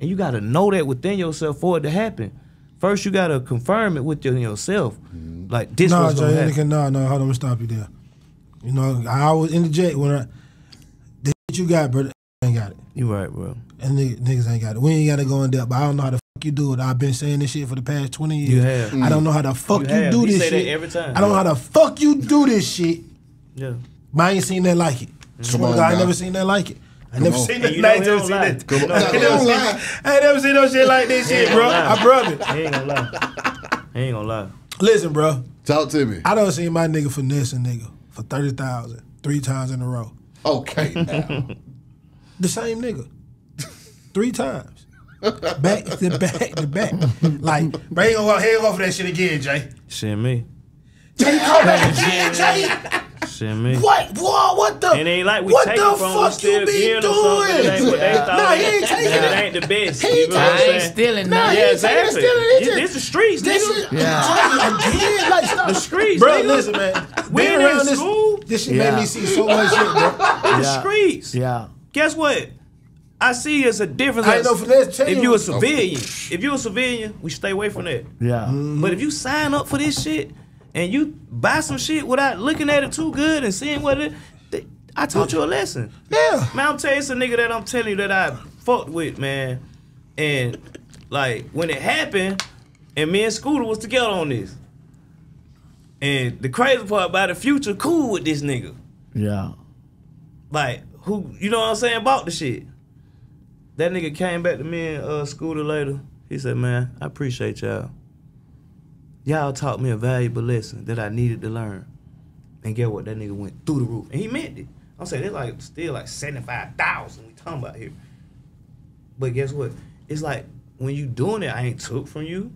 And you gotta know that within yourself for it to happen. First, you gotta confirm it within yourself. Mm-hmm. Like this no, was gonna Jay, happen. nigga, no, no, hold on, let me stop you there. You know, I always interject when I, the shit you got, brother, ain't got it. You right, bro. And niggas, niggas ain't got it. We ain't gotta go in depth, but I don't know how the fuck you do it. I've been saying this shit for the past 20 years. You have. I don't know how the fuck You you, have. do You this say that shit. every time. I don't know how the fuck you do this shit, Yeah. but I ain't seen that like it. Mm-hmm. Swear on, to God, I ain't guy. never seen that like it. I never seen that. you I he never don't seen lie. that. Come on. I never seen that. I ain't never seen no shit like this shit, bro. I brother. He ain't gonna lie. He ain't gonna lie. Listen, bro. Talk to me. I don't see my nigga finesse a nigga for 30,000 three times in a row. Okay, now. The same nigga. Three times. Back to back to back. Like, bro, he ain't gonna, he ain't gonna go for that shit again, Jay. Shit me. Jay, come back again, Jay. Shit me. What? Whoa, what the? It ain't like we what taking the from fuck still you be giving them ain't what they doing? thought. Nah, he ain't taking it it. ain't the best. He you ain't know what I'm ain't stealing Nah, nothing. he Yeah, ain't exactly. stealing it. This, this the streets, This nigga. shit, Yeah. again, like stop. The streets, bro. nigga. Listen, man. We Being ain't around in this, school. this shit Yeah. made me see so much shit, bro. The Yeah. streets. Yeah. Guess what? I see it's a difference. I ain't no finesse. Tell If you. you a civilian, if you a civilian, we stay away from that. Yeah. Mm-hmm. But if you sign up for this shit and you buy some shit without looking at it too good and seeing what it, I taught you a lesson. Yeah. Man, I'm telling you, it's a nigga that I'm telling you that I fucked with, man. And like when it happened, and me and Scooter was together on this. And the crazy part about the future, cool with this nigga. Yeah. Like, who you know what I'm saying about the shit. That nigga came back to me and uh, Scooter later. He said, Man, I appreciate y'all. Y'all taught me a valuable lesson that I needed to learn. And get what? That nigga went through the roof. And he meant it. I'm saying it's like still like 75,000 we talking about here. But guess what? It's like when you doing it, I ain't took from you.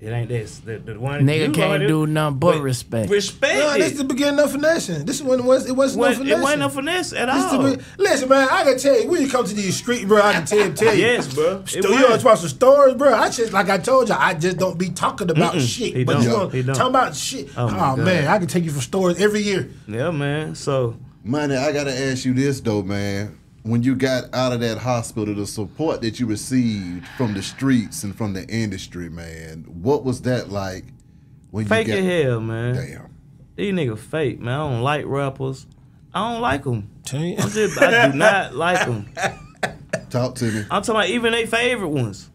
It ain't this. The, the one Nigga you can't do nothing but respect. Respect No, this is the beginning of finessing. This is when it was. It wasn't no When- finessing. it wasn't a finesse at This is the all. be- Listen, man, I can tell you when you come to these streets, bro. I can tell, tell you. Yes, bro. It Sto- you wasn't. know about some stories, bro. I just like I told you, I just don't be talking about shit. he but don't. you gonna He don't. talk about shit. Oh, Oh, man, I can take you for stories every year. Yeah, man. So Money, I gotta ask you this though, man. When you got out of that hospital, the support that you received from the streets and from the industry, man, what was that like? When fake you as hell, man. Damn. These niggas fake, man. I don't like rappers. I don't like them. Tell. I'm just, I do not like them. Talk to me. I'm talking about even they favorite ones.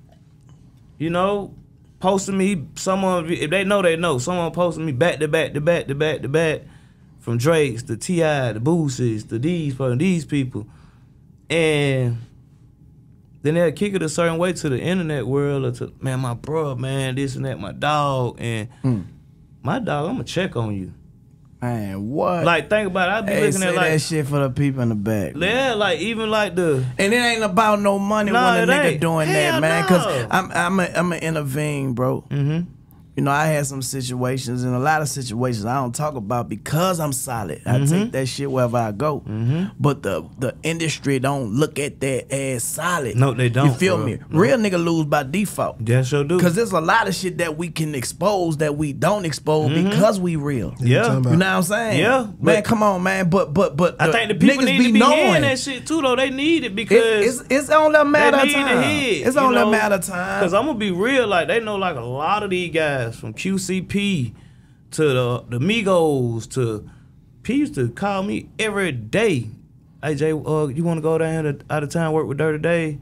You know, posting me. Someone if they know they know. Someone posting me back to back to back to back to back from Drake's, the T.I., the Boosies, the these from these people, and then they'll kick it a certain way to the internet world or to man, my bro, man, this and that, my dog, and my dog, I'm gonna check on you. Man, what? Like think about it, I be hey, looking at like that shit for the people in the back. yeah, like even like the And it ain't about no money Nah, when a nigga ain't. doing that, Hell man. Cause. I'm I'm a, I'm an intervene, bro. mm-hmm. You know, I had some situations, and a lot of situations I don't talk about because I'm solid. I Mm-hmm. take that shit wherever I go. But the the industry don't look at that as solid. No, they don't, You feel bro. me? No. Real nigga lose by default. Yeah, sure do. Cause there's a lot of shit that we can expose that we don't expose because we real. Yeah. You know what I'm saying? Yeah, man. Come on, man. But but but I think the people niggas need be to be knowing. hearing that shit too, though. They need it because It's, it's, it's only a matter of time. hear. It's only a matter of time. Cause I'm gonna be real, like they know like a lot of these guys from QCP to the the Migos to P used to call me every day. Hey Jay, uh, you want to go down to, out of town work with Dirty Day?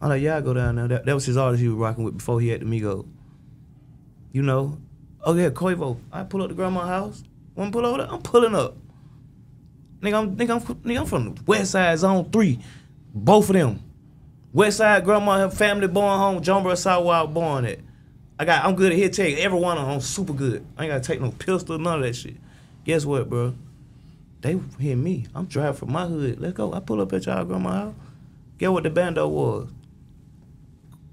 I'm like, yeah, I go down there. That, that was his artist he was rocking with before he had the Migos. You know, oh yeah, Quavo. I pull up to grandma's house. Want to pull over there? I'm pulling up. Nigga, I'm, nigga, I'm, nigga, I'm from the West Side Zone 3. Both of them. West Side grandma, her family born home, Jonesboro South where I was born at. I got, I'm good at hit take. Every one of them, I'm super good. I ain't gotta take no pistol, none of that shit. Guess what, bro? They hear me. I'm driving from my hood. Let's go. I pull up at y'all grandma house. Get what the bando was.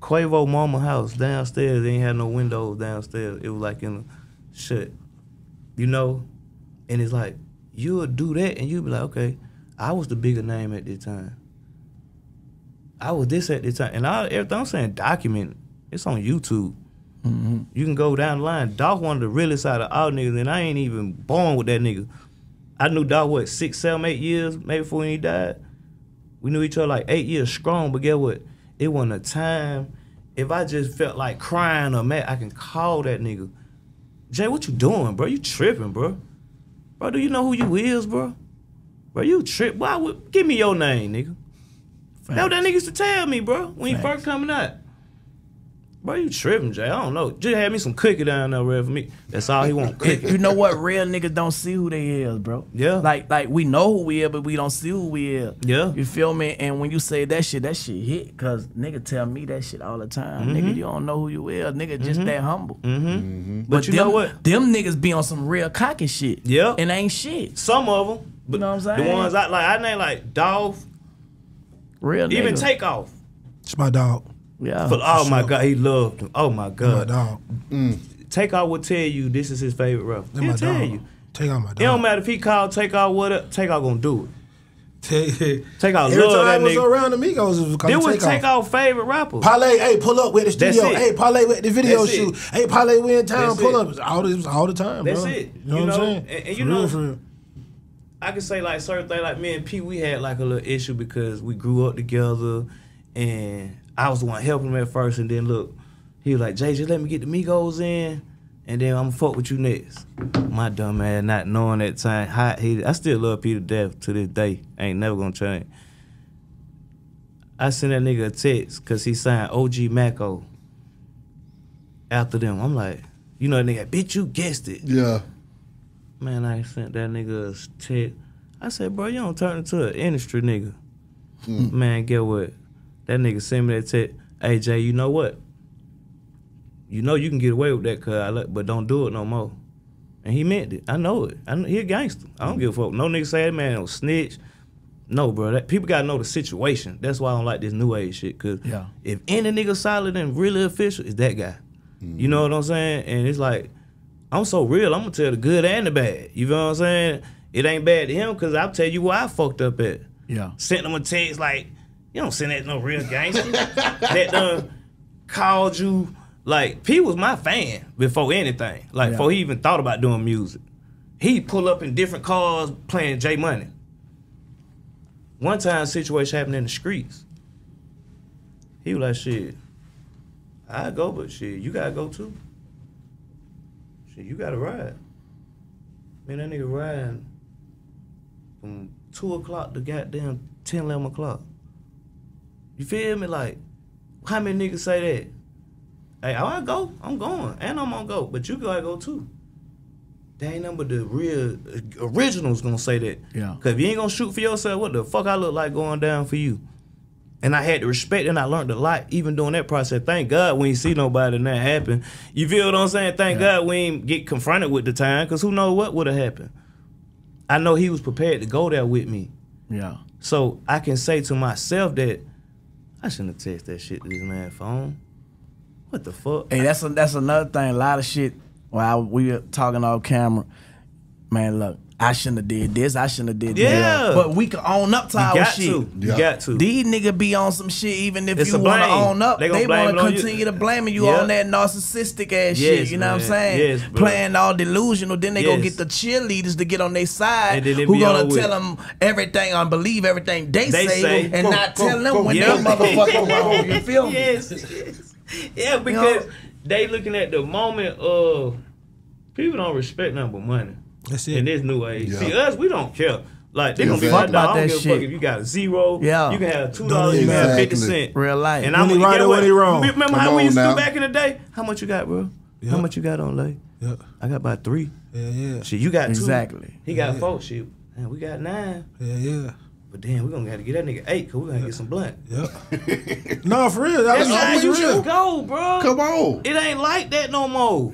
Quavo mama house downstairs. They ain't had no windows downstairs. It was like in a shut. You know? And it's like, you'll do that and you'll be like, okay, I was the bigger name at this time. I was this at this time. And I, everything I'm saying, document. It's on YouTube. Mm-hmm. You can go down the line. Doc one of the realest out of all niggas, and I ain't even born with that nigga. I knew Doc what six, seven, eight years maybe before he died. We knew each other like eight years strong, but get what? it wasn't a time. If I just felt like crying or mad, I can call that nigga. Jay, what you doing, bro? You tripping, bro? Bro, do you know who you is, bro? Bro, you trip. Why would give me your name, nigga? That what that nigga used to tell me, bro, when he first coming out. Bro, you tripping, Jay. I don't know. Just had me some cookie down there, real for me. That's all he want, cookie. you know what? Real niggas don't see who they is, bro. Yeah. Like like we know who we is, but we don't see who we is. Yeah. You feel me? And when you say that shit, that shit hit. Cause nigga tell me that shit all the time. Mm-hmm. Nigga, you don't know who you is. Nigga just that humble. Mm-hmm. But you them, know what? Them niggas be on some real cocky shit. Yeah. And ain't shit. Some of them, but You know what I'm saying? the ones I like, I name like Dolph, Real even nigga. Takeoff. It's my dog. Yeah. But oh my sure. god, he loved him. Oh my My god, dog. Mm. Takeoff will tell you this is his favorite rapper. That's He'll my tell dog. you. Take out my dog. It don't matter if he called Takeoff what up. Takeoff gonna do it. Take, Take out Every love time that I was nigga. around Amigos, it was This was take off. Takeoff favorite rapper. Parlae, hey, pull up with the That's studio. it. Hey, Parlae with the video That's it. shoot. Hey, Parlae, we in town. That's pull it. up. It's all this was all the time, That's bro. it. You know You what I'm saying? and- and For you real, know- for real. I can say like certain things like me and Pete, we had like a little issue because we grew up together, and I was the one helping him at first, and then look, he was like, "Jay, just let me get the Migos in, and then I'm gonna fuck with you next." My dumb ass not knowing that time, hot heated. I still love Peter Death to this day. Ain't never gonna change. I sent that nigga a text because he signed OG Maco. After them, I'm like, you know, that nigga, bitch, you guessed it. Yeah. Man, I sent that nigga a text. I said, bro, you don't turn into an industry nigga. Hmm. Man, get what? That nigga sent me that text. Hey, Jay, you know what? You know you can get away with that, cuz I let, but don't do it no more. And he meant it. I know it. I know, he a gangster. I don't give a fuck. No nigga say that man don't snitch. No, bro. That, people gotta know the situation. That's why I don't like this new age shit. Cause Yeah. if any nigga solid and really official, it's that guy. You know what I'm saying? And it's like, I'm so real. I'm gonna tell the good and the bad. You know what I'm saying? It ain't bad to him because I'll tell you where I fucked up at. Yeah. Sent him a text like, you don't send that no real gangster. that done called you like P was my fan before anything. Like Yeah. before he even thought about doing music. He pull up in different cars playing J Money. One time situation happened in the streets. He was like, shit, I go, but shit, you gotta go too. Shit, you gotta ride. Man, that nigga riding from two o'clock to goddamn 10, 11 o'clock. You feel me? Like, how many niggas say that? Hey, I want to go, I'm going, and I'm gonna go, but you gotta go too. They ain't nothing but the real uh, originals gonna say that. Yeah. Cause if you ain't gonna shoot for yourself, what the fuck I look like going down for you? And I had to respect and I learned a lot even during that process. Thank God we ain't see nobody and that happen. You feel what I'm saying? Thank God we ain't get confronted with the time, cause who know what would have happened. I know he was prepared to go there with me. Yeah. So I can say to myself that I shouldn't have texted that shit to this man's phone. What the fuck? Hey, that's a, that's another thing. A lot of shit. While we were talking off camera, man, look, I shouldn't have did this. I shouldn't have did Yeah. that. But we can own up to You our shit. to. You got to. These nigga be on some shit even if It's you want to own up. They They, gonna want to on you. continue to blaming you Yeah. on that narcissistic ass Yes, shit. You know what I'm saying? Yes. Playing all delusional. Then they go Yes. get the cheerleaders to get on their side And who gonna over with. tell them everything and believe everything they, They say, say. and Go, not go, tell them go. when Yeah. their motherfucker wrong. You feel me? yes, yes. Yeah, because they looking at the moment of people don't respect nothing but money. That's it. In this new age. Yeah. See, us, we don't care. Like they gonna be Exactly. like, nah, I don't give a fuck if you got a zero. Yeah. You can have two dollars, you can have fifty cent. Real life. And When I'm gonna right get or what? he wrong. Remember Come how we on used to do back in the day? How much you got, bro? Yeah. How much you got on lay? Yeah, I got about three. yeah, yeah, Shit, you got two. Exactly. He got Yeah. four. Shit, man, we got nine. yeah, yeah. But then we gonna have to get that nigga eight, cause we gonna get some blunt. Yep. no, for real. That That's was how you real. should go, bro. Come on. It ain't like that no more.